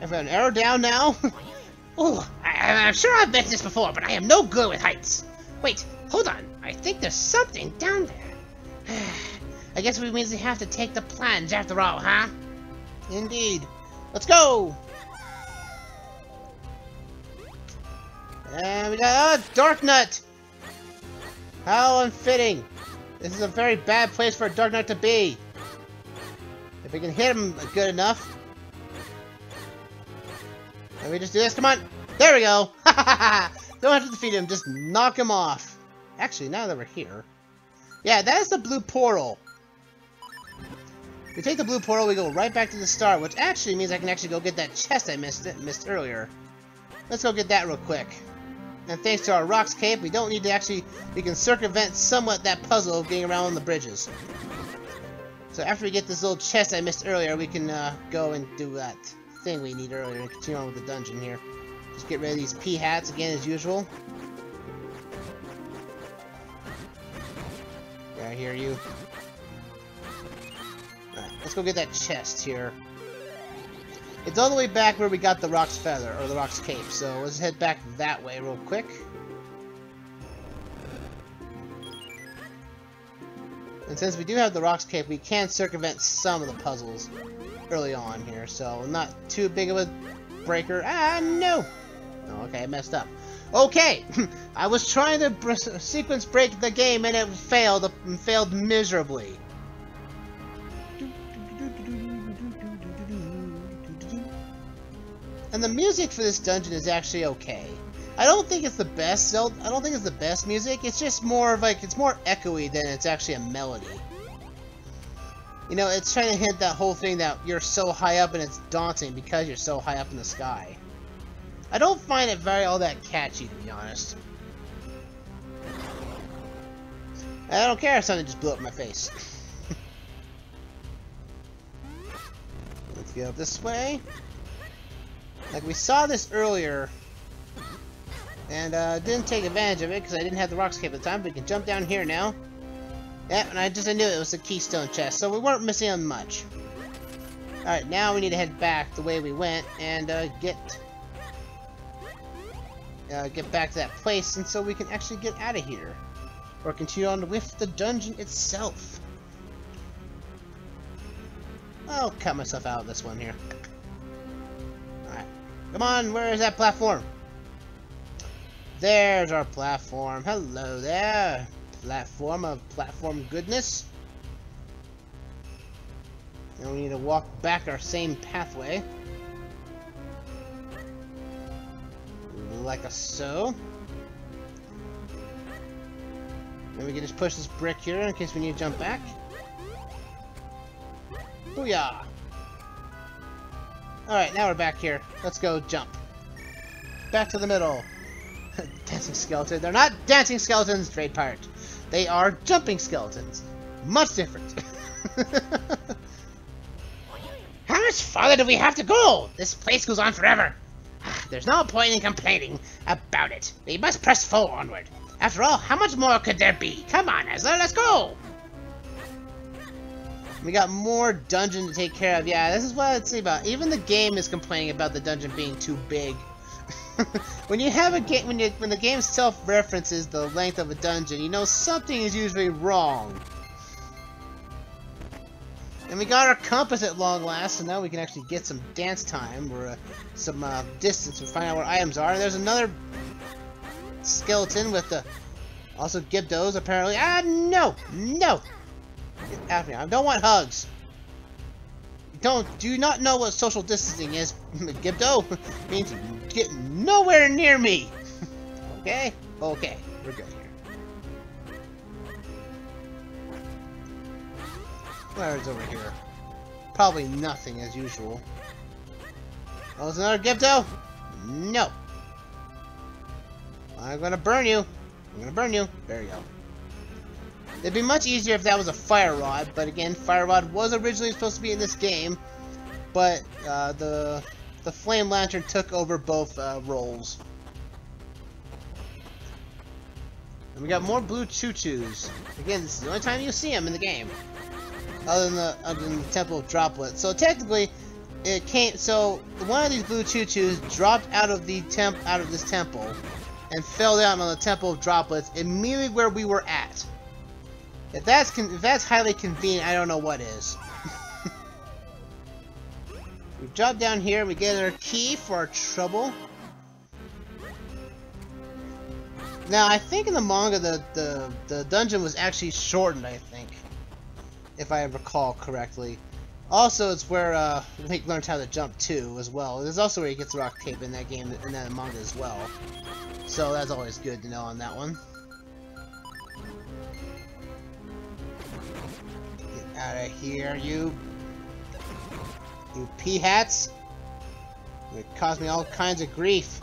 An arrow down now? oh, I, am sure I've been this before, but I am no good with heights. Wait, hold on. I think there's something down there. I guess we means we have to take the plunge after all, huh? Indeed. Let's go! And we got... Oh, Darknut! How unfitting! This is a very bad place for a Darknut to be. If we can hit him good enough. Let me just do this, come on! There we go! Don't have to defeat him, just knock him off. Actually, now that we're here... Yeah, that is the blue portal. We take the blue portal, we go right back to the start, which actually means I can actually go get that chest I missed missed earlier. Let's go get that real quick. And thanks to our Roc's Cape, we don't need to actually, we can circumvent somewhat that puzzle of getting around the bridges. So after we get this little chest I missed earlier, we can uh, go and do that thing we need earlier and continue on with the dungeon here. Just get rid of these Peahats again as usual. Yeah, I hear you. Alright, let's go get that chest here. It's all the way back where we got the Roc's Feather, or the Roc's Cape, so let's head back that way real quick. And since we do have the Roc's Cape, we can circumvent some of the puzzles early on here, so not too big of a breaker. Ah, no! Okay, I messed up. Okay, I was trying to sequence break the game and it failed, failed miserably. And the music for this dungeon is actually okay. I don't think it's the best I don't think it's the best music, it's just more of like, it's more echoey than it's actually a melody. You know, it's trying to hit that whole thing that you're so high up and it's daunting because you're so high up in the sky. I don't find it very all that catchy, to be honest. I don't care if something just blew up my face. Let's go this way. Like, we saw this earlier, and uh, didn't take advantage of it because I didn't have the Roc's Cape at the time, but we can jump down here now. Yeah, and I just knew it was a Kinstone chest, so we weren't missing on much. Alright, now we need to head back the way we went and uh, get uh, get back to that place, and so we can actually get out of here. Or continue on with the dungeon itself. I'll cut myself out of this one here. Alright. Come on, where is that platform? There's our platform. Hello there. Platform of platform goodness. And we need to walk back our same pathway. Like a so. Then we can just push this brick here in case we need to jump back. Booyah! Alright, now we're back here. Let's go jump. Back to the middle. dancing skeleton. They're not dancing skeletons, trade part. They are jumping skeletons. Much different. How much farther do we have to go? This place goes on forever. Ah, there's no point in complaining about it. We must press forward onward. After all, how much more could there be? Come on, Ezlo, let's go! We got more dungeon to take care of. Yeah, this is what I'd say about. Even the game is complaining about the dungeon being too big. when you have a game, when when the game self-references the length of a dungeon, you know something is usually wrong. And we got our compass at long last, so now we can actually get some dance time or uh, some uh, distance and find out where items are. And there's another skeleton with the also Gibdos apparently. Ah, no, no, Get out I don't want hugs. Don't do not know what social distancing is, Gibdo. means get nowhere near me. okay? Okay, we're good here. Where's over here? Probably nothing as usual. Oh, there's another Gibdo? No. I'm gonna burn you. I'm gonna burn you. There you go. It'd be much easier if that was a fire rod, but again, fire rod was originally supposed to be in this game, but uh, the the flame lantern took over both uh, roles. And we got more blue Chuchus. Again, this is the only time you see them in the game, other than the other than the Temple of droplets. So technically, it came. So one of these blue Chuchus dropped out of the temp out of this temple, and fell down on the temple of droplets immediately where we were at. If that's if that's highly convenient, I don't know what is. we drop down here. We get our key for our trouble. Now, I think in the manga, the, the, the dungeon was actually shortened, I think. If I recall correctly. Also, it's where uh, Link learns how to jump too, as well. There's also where he gets Roc's Cape in that game, in that manga as well. So that's always good to know on that one. Out of here, you... You Peahats! It caused me all kinds of grief.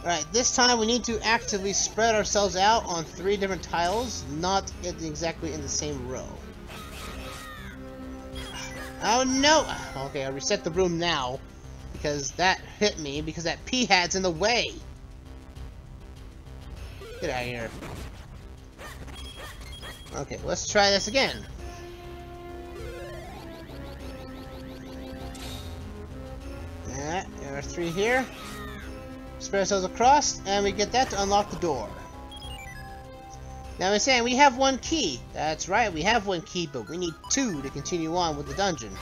Alright, this time we need to actively spread ourselves out on three different tiles, not exactly in the same row. Oh no! Okay, I reset the room now, because that hit me, because that Peahat's in the way! Get out of here. Okay, let's try this again. Yeah, there are three here. Spread ourselves across, and we get that to unlock the door. Now we're saying we have one key. That's right, we have one key, but we need two to continue on with the dungeon.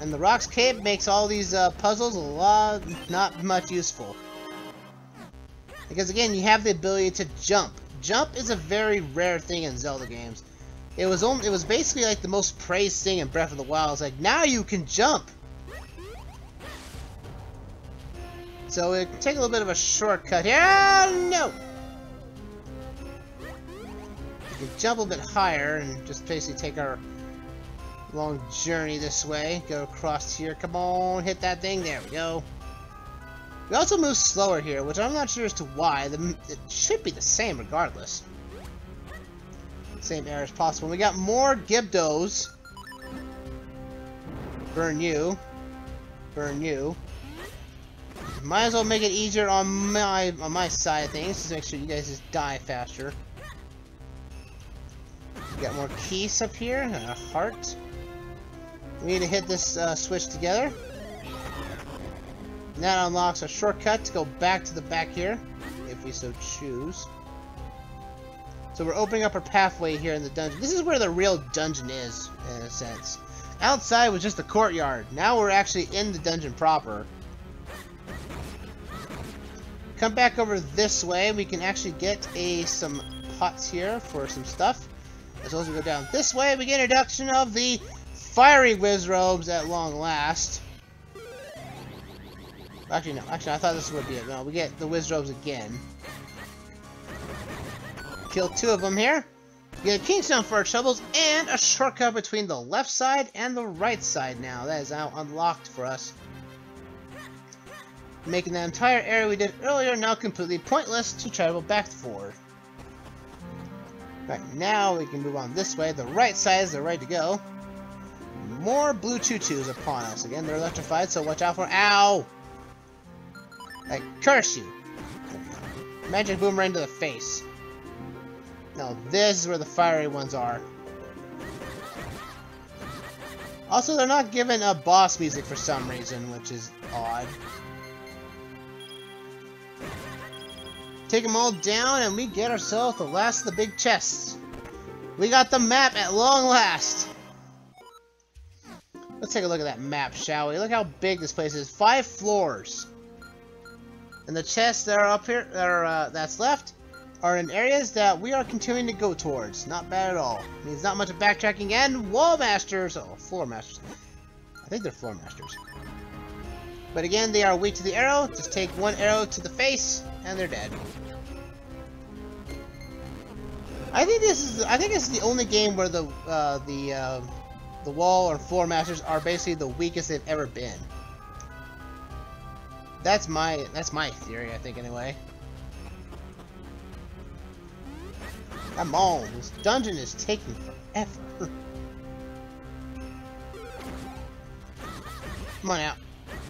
And the Roc's Cape makes all these uh, puzzles a lot, not much useful. Because again, you have the ability to jump. Jump is a very rare thing in Zelda games. It was only, it was basically like the most praised thing in Breath of the Wild. It's like, now you can jump! So we take a little bit of a shortcut here. Oh, no! We can jump a bit higher and just basically take our long journey this way. Go across here. Come on, hit that thing. There we go. We also move slower here, which I'm not sure as to why. The, it should be the same regardless. Same error as possible. We got more Gibdos. Burn you. Burn you. Might as well make it easier on my on my side of things to make sure you guys just die faster. Got more keys up here and a heart. We need to hit this uh, switch together. And that unlocks a shortcut to go back to the back here, if we so choose. So we're opening up our pathway here in the dungeon. This is where the real dungeon is, in a sense. Outside was just the courtyard. Now we're actually in the dungeon proper. Come back over this way. We can actually get a some pots here for some stuff. As well as we go down this way, we get introduction of the fiery Wizzrobes at long last. Actually, no. Actually, I thought this would be it. No, we get the Wizzrobes again. Kill two of them here. get a Kinstone for our troubles, and a shortcut between the left side and the right side now. That is now unlocked for us making that entire area we did earlier now completely pointless to travel back forward. Right, now we can move on this way. The right side is the right to go. More blue Chuchus upon us. Again, they're electrified, so watch out for- Ow! I curse you! Magic boomerang to the face. Now this is where the fiery ones are. Also, they're not given a boss music for some reason, which is odd. Take them all down, and we get ourselves the last of the big chests. We got the map at long last. Let's take a look at that map, shall we? Look how big this place is. Five floors. And the chests that are up here, that are, uh, that's left, are in areas that we are continuing to go towards. Not bad at all. Means not much of backtracking and wall masters. Oh, floor masters. I think they're floor masters. But again, they are weak to the arrow. Just take one arrow to the face, and they're dead. I think this is I think this is the only game where the uh, the uh, the wall or floor masters are basically the weakest they've ever been. That's my that's my theory, I think anyway. Come on, this dungeon is taking forever. Come on out.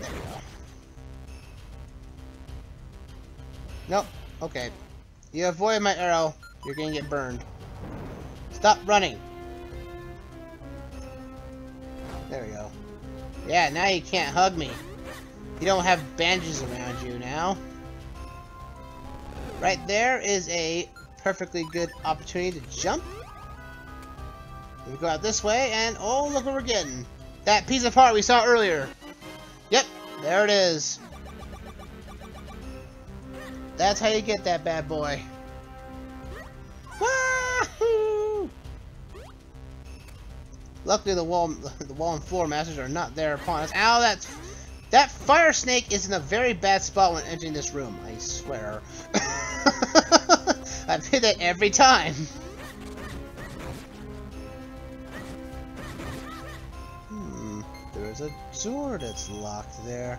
There we go. Nope. Okay. You avoid my arrow. You're gonna get burned. Stop running! There we go. Yeah, now you can't hug me. You don't have bandages around you now. Right there is a perfectly good opportunity to jump. We go out this way, and oh, look what we're getting. That piece of heart we saw earlier. Yep, there it is. That's how you get that bad boy. Luckily, the wall, the wall and floor masters are not there upon us. Ow, that that fire snake is in a very bad spot when entering this room. I swear. I've hit it every time. Hmm, there's a door that's locked there.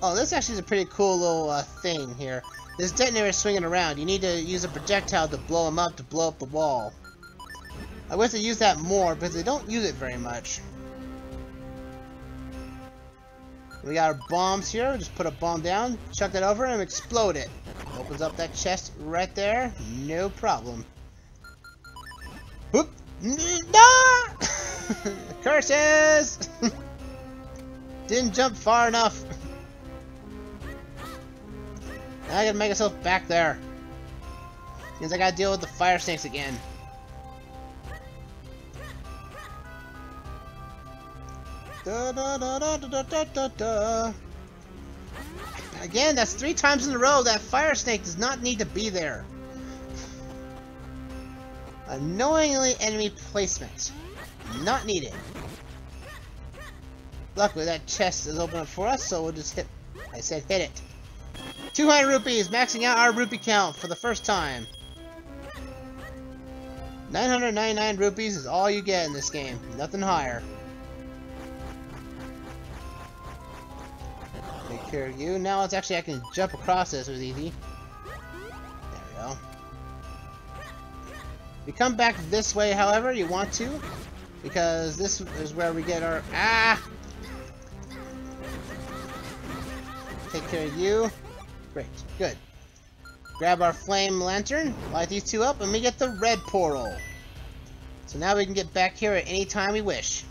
Oh, this actually is a pretty cool little uh, thing here. This detonator is swinging around. You need to use a projectile to blow him up to blow up the wall. I wish they used that more, but they don't use it very much. We got our bombs here. Just put a bomb down, chuck that over, and explode it. Opens up that chest right there. No problem. Whoop! No! Curses! Didn't jump far enough. Now I gotta make myself back there. Means I gotta deal with the fire snakes again. Da, da, da, da, da, da, da, da. Again, that's three times in a row that fire snake does not need to be there. Annoyingly enemy placement. Not needed. Luckily that chest is open up for us, so we'll just hit I said hit it. 200 rupees, maxing out our rupee count for the first time. 999 rupees is all you get in this game. Nothing higher. Care of you. Now it's actually I can jump across this. Was easy. There we go. You come back this way, however, you want to, because this is where we get our ah. Take care of you. Great, good. Grab our flame lantern, light these two up, and we get the red portal. So now we can get back here at any time we wish.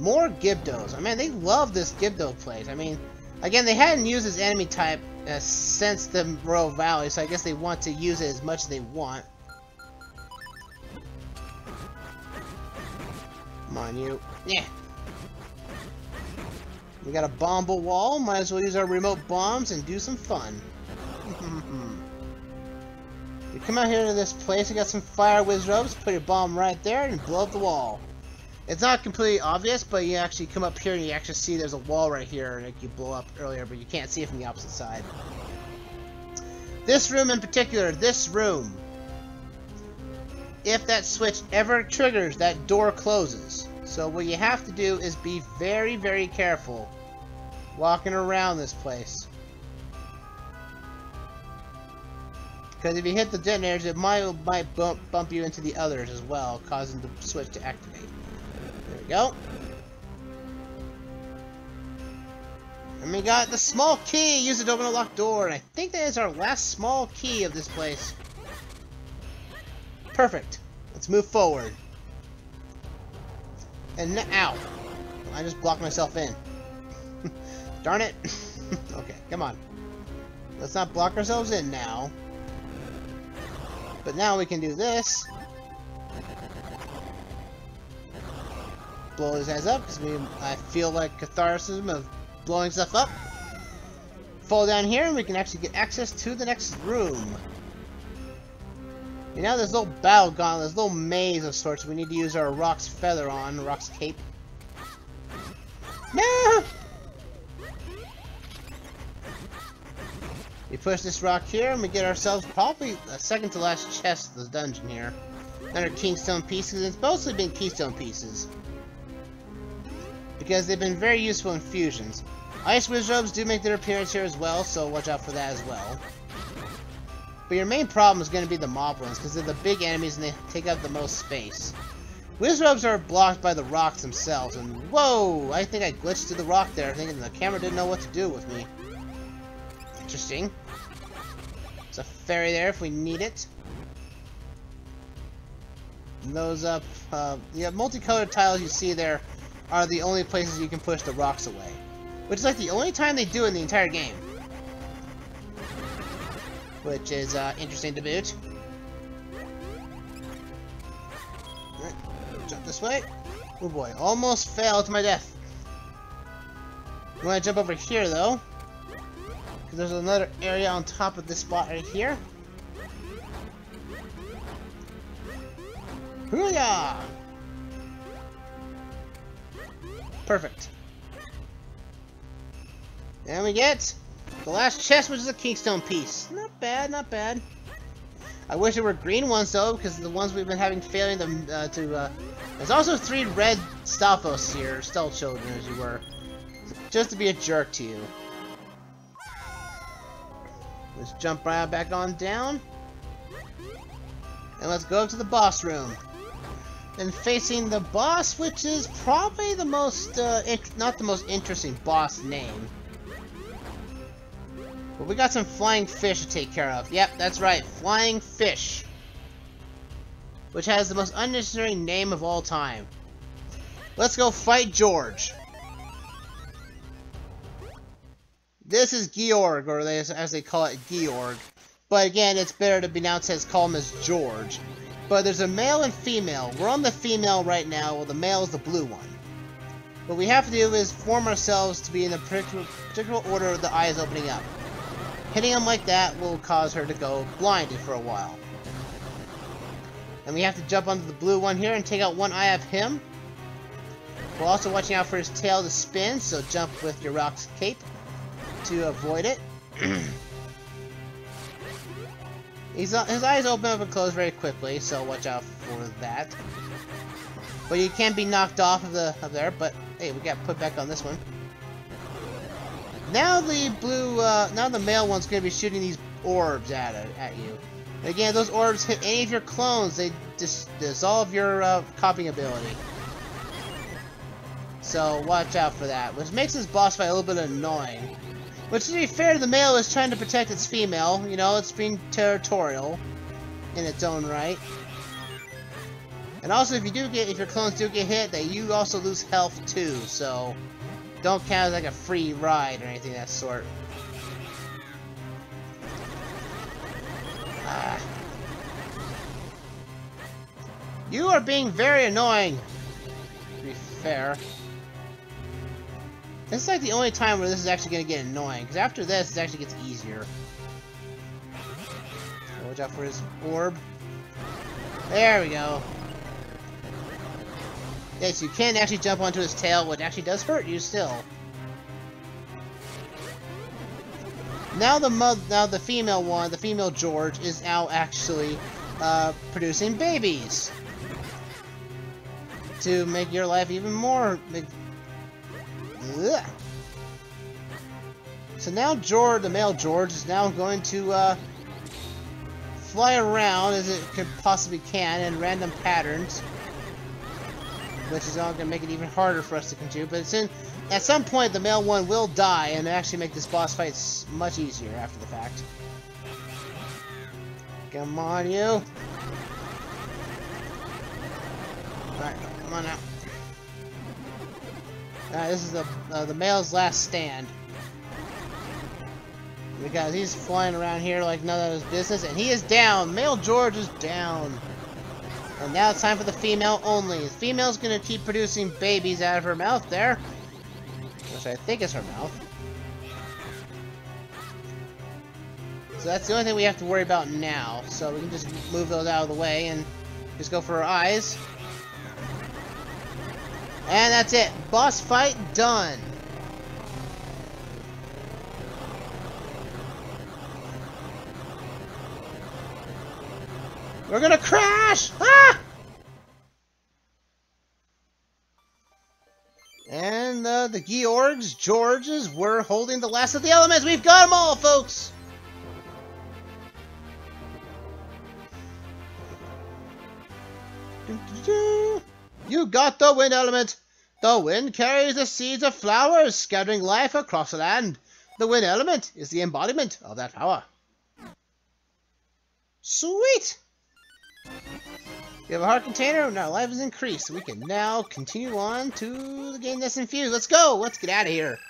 More Gibdos. I mean, they love this Gibdo place. I mean, again, they hadn't used this enemy type uh, since the Royal Valley, so I guess they want to use it as much as they want. Come on, you. Yeah. We got a bombable wall. Might as well use our remote bombs and do some fun. you come out here to this place, you got some fire Wizzrobes, put your bomb right there and blow up the wall. It's not completely obvious, but you actually come up here and you actually see there's a wall right here that you blow up earlier, but you can't see it from the opposite side. This room in particular, this room, if that switch ever triggers, that door closes. So what you have to do is be very, very careful walking around this place. Because if you hit the detonators, it might, might bump, bump you into the others as well, causing the switch to activate. Go. And we got the small key! Use it to open a locked door, and I think that is our last small key of this place. Perfect. Let's move forward. And ow! I just blocked myself in. Darn it! okay, come on. Let's not block ourselves in now. But now we can do this. Blow his eyes up, because I feel like catharsis of blowing stuff up. Fall down here, and we can actually get access to the next room. And now there's a little battle gauntlet, this little maze of sorts we need to use our Roc's Feather on, Roc's Cape. No! We push this rock here and we get ourselves probably a second to last chest of the dungeon here. Under Kinstone pieces, it's mostly been Kinstone pieces. Because they've been very useful in fusions. Ice Wizzrobes do make their appearance here as well, so watch out for that as well. But your main problem is going to be the Moblins, because they're the big enemies and they take up the most space. Wizzrobes are blocked by the rocks themselves, and whoa! I think I glitched to the rock there, thinking the camera didn't know what to do with me. Interesting. There's a fairy there if we need it. And those up, uh, the multicolored tiles you see there are the only places you can push the rocks away. Which is like the only time they do in the entire game. Which is uh, interesting to boot. Jump this way. Oh boy, almost fell to my death. I'm gonna jump over here though. Because there's another area on top of this spot right here. Hooyah! Perfect. And we get the last chest, which is a Kinstone piece. Not bad, not bad. I wish there were green ones though, because the ones we've been having failing them uh, to. Uh... There's also three red Stalfos here, stealth children as you were, just to be a jerk to you. Let's jump right back on down, and let's go to the boss room. And facing the boss, which is probably the most, uh, not the most interesting boss name. But we got some flying fish to take care of. Yep, that's right, flying fish. Which has the most unnecessary name of all time. Let's go fight George. This is Gyorg, or as they call it, Gyorg. But again, it's better to be announced as call him as George. But there's a male and female. We're on the female right now, while the male is the blue one. What we have to do is form ourselves to be in the particular, particular order of the eyes opening up. Hitting him like that will cause her to go blinded for a while. And we have to jump onto the blue one here and take out one eye of him. We're also watching out for his tail to spin, so jump with your Roc's Cape to avoid it. He's, uh, his eyes open up and close very quickly, so watch out for that. But you can't be knocked off of the of there, but hey, we got put back on this one. Now the blue, uh, now the male one's going to be shooting these orbs at at you. again, those orbs hit any of your clones, they just dissolve your uh, copying ability. So watch out for that, which makes this boss fight a little bit annoying. Which, to be fair, the male is trying to protect its female. You know, it's being territorial in its own right. And also, if you do get, if your clones do get hit, that you also lose health too. So, don't count as like a free ride or anything that sort. Ah. You are being very annoying. To be fair. This is like the only time where this is actually going to get annoying, because after this, it actually gets easier. watch out for his orb. There we go. Yes, you can actually jump onto his tail, which actually does hurt you still. Now the mother, now the female one, the female George, is now actually uh, producing babies to make your life even more Ugh. So now George, the male George, is now going to uh, fly around as it could possibly can in random patterns, which is all going to make it even harder for us to continue. But it's in, at some point, the male one will die and actually make this boss fight much easier after the fact. Come on, you! Alright, come on now. Uh, this is the uh, the male's last stand. Because he's flying around here like none of his business, and he is down. Male George is down. And now it's time for the female only. The female's gonna keep producing babies out of her mouth there. Which I think is her mouth. So that's the only thing we have to worry about now. So we can just move those out of the way and just go for her eyes. And that's it. Boss fight done. We're gonna crash! Ah! And uh, the Gyorgs, Georges, were holding the last of the elements. We've got them all, folks! You got the wind element! The wind carries the seeds of flowers, scattering life across the land. The wind element is the embodiment of that power. Sweet! We have a heart container, and our life is increased. We can now continue on to the game that's infused. Let's go! Let's get out of here.